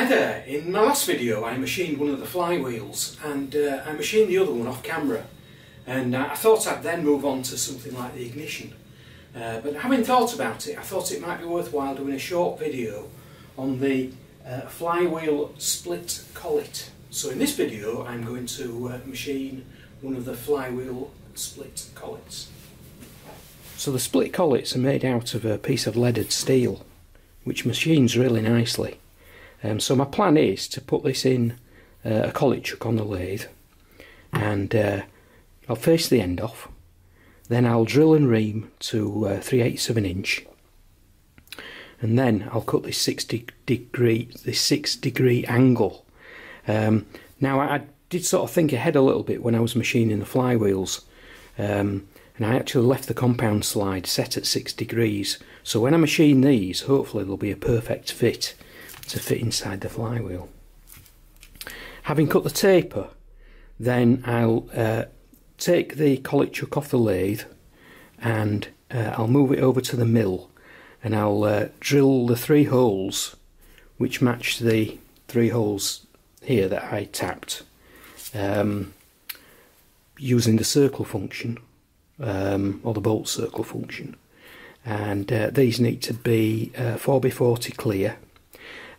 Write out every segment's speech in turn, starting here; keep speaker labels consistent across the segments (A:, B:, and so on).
A: Hi there, in my last video I machined one of the flywheels and uh, I machined the other one off camera and I thought I'd then move on to something like the ignition uh, but having thought about it I thought it might be worthwhile doing a short video on the uh, flywheel split collet. So in this video I'm going to uh, machine one of the flywheel split collets. So the split collets are made out of a piece of leaded steel which machines really nicely. Um, so my plan is to put this in uh, a collet chuck on the lathe and uh, I'll face the end off. Then I'll drill and ream to uh, 3 eighths of an inch. And then I'll cut this 60 degree this 6 degree angle. Um, now I, I, did sort of think ahead a little bit when I was machining the flywheels um, and I actually left the compound slide set at 6 degrees. So when I machine these hopefully they'll be a perfect fit to fit inside the flywheel. Having cut the taper, then I'll uh, take the collet chuck off the lathe and uh, I'll move it over to the mill and I'll uh, drill the three holes which match the three holes here that I tapped um, using the circle function um, or the bolt circle function and uh, these need to be 4x40 uh, clear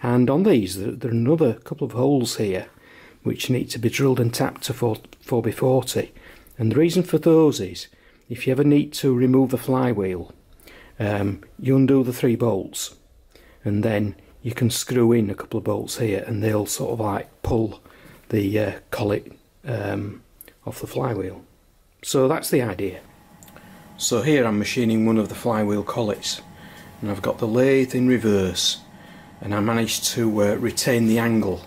A: and on these there, there are another couple of holes here which need to be drilled and tapped to 4, 4x40 and the reason for those is if you ever need to remove the flywheel um, you undo the three bolts and then you can screw in a couple of bolts here and they'll sort of like pull the uh, collet um, off the flywheel. So that's the idea. So here I'm machining one of the flywheel collets and I've got the lathe in reverse and I managed to uh, retain the angle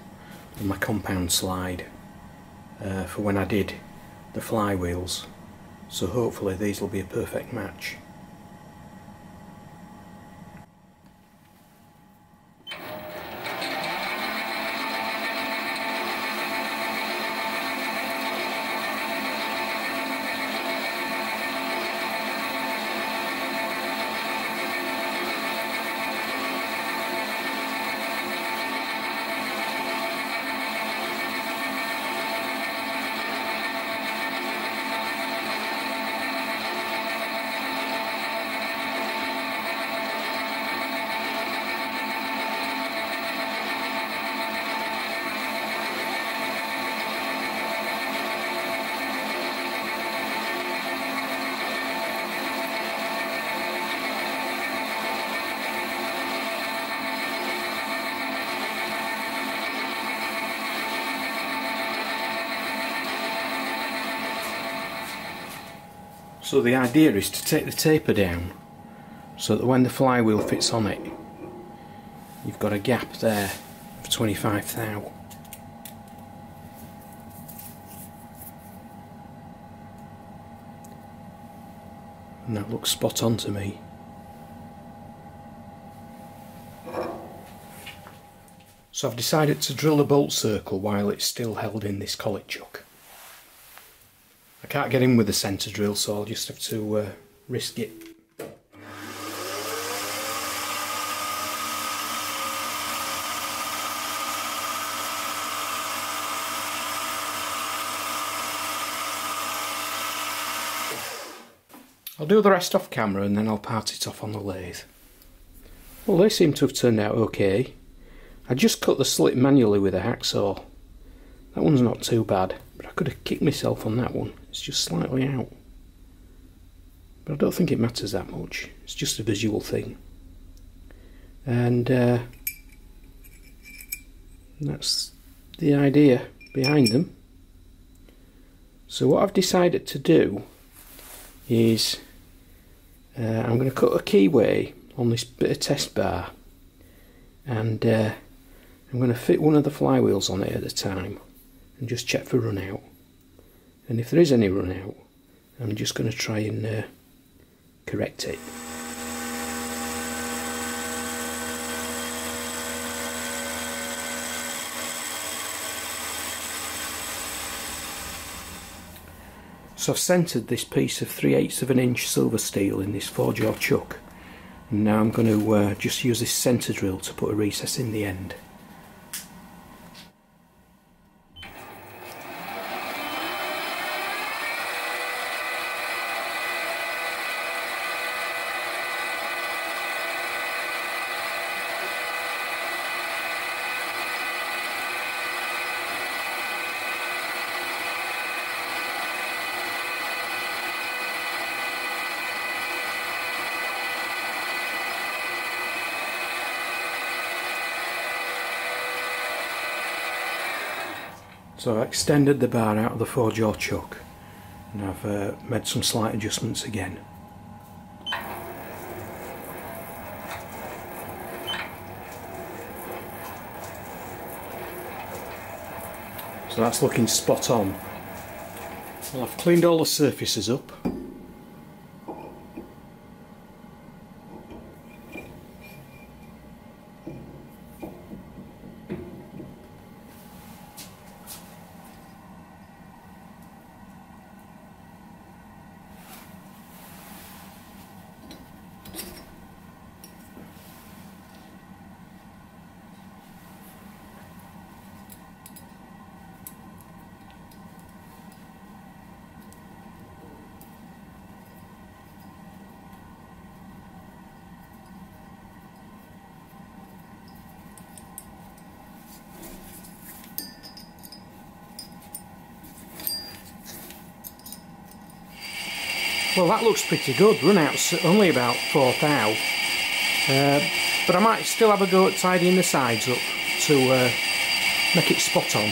A: on my compound slide uh, for when I did the flywheels so hopefully these will be a perfect match. So the idea is to take the taper down so that when the flywheel fits on it you've got a gap there of 25 thou. And that looks spot on to me. So I've decided to drill a bolt circle while it's still held in this collet chuck. Can't get in with the centre drill so I'll just have to uh, risk it. I'll do the rest off camera and then I'll part it off on the lathe. Well they seem to have turned out okay. I just cut the slit manually with a hacksaw. That one's not too bad, but I could have kicked myself on that one. It's just slightly out. But I don't think it matters that much. It's just a visual thing. And uh, that's the idea behind them. So what I've decided to do is uh, I'm going to cut a keyway on this bit of test bar and uh, I'm going to fit one of the flywheels on it at a time and just check for run out and if there is any run out I'm just going to try and uh, correct it. So I've centred this piece of 3 eighths of an inch silver steel in this 4 jaw chuck and now I'm going to uh, just use this centre drill to put a recess in the end. So I've extended the bar out of the four jaw chuck and I've uh, made some slight adjustments again. So that's looking spot on. Well I've cleaned all the surfaces up Well that looks pretty good, run out's only about 4 thou. Uh, but I might still have a go at tidying the sides up to uh, make it spot on.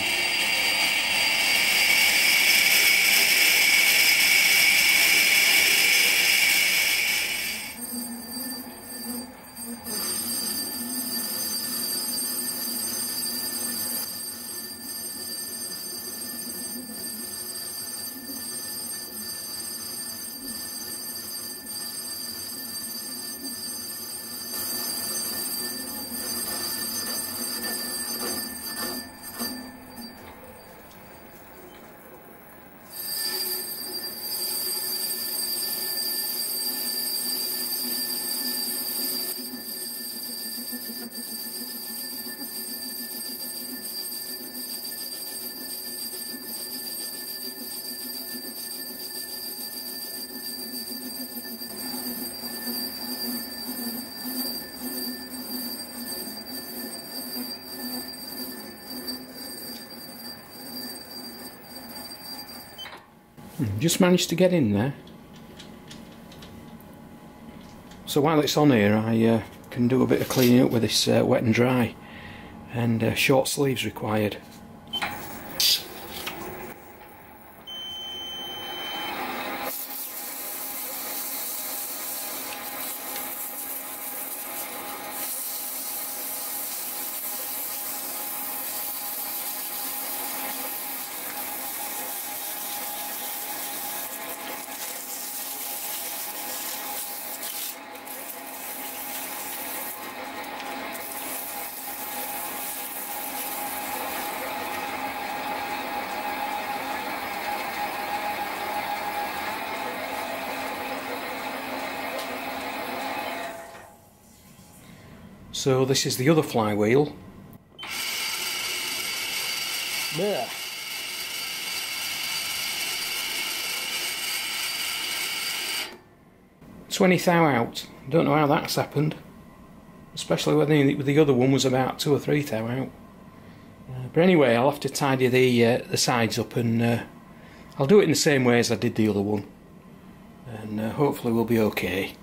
A: Just managed to get in there. So while it's on here I uh, can do a bit of cleaning up with this uh, wet and dry and uh, short sleeves required. So this is the other flywheel. There. Twenty thou out. Don't know how that's happened. Especially when the, the other one was about two or three thou out. Uh, but anyway, I'll have to tidy the uh, the sides up and uh, I'll do it in the same way as I did the other one. And uh, hopefully we'll be okay.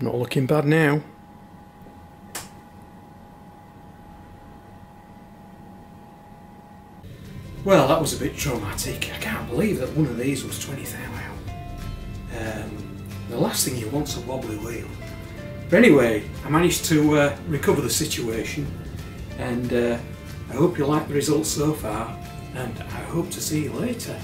A: Not looking bad now. Well, that was a bit traumatic. I can't believe that one of these was 20 thou out. Um, the last thing you want's a wobbly wheel. But anyway, I managed to uh, recover the situation and uh, I hope you like the results so far and I hope to see you later.